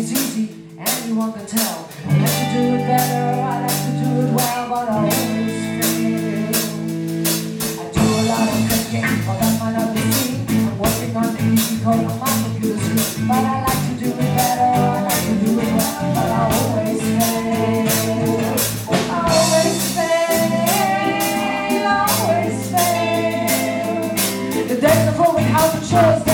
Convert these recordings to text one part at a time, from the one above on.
everyone can tell. I like to do it better, I like to do it well, but I always fail. I do a lot of thinking, but that might not be seen. I'm working on the easy code on my computer screen, but I like to do it better, I like to do it well, but I always fail. I always fail, always fail. The days of out the choice,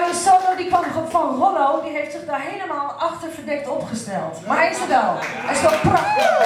mooie solo die kwam van Rollo. Die heeft zich daar helemaal achter verdekt opgesteld. Maar hij is er wel. Hij is wel prachtig.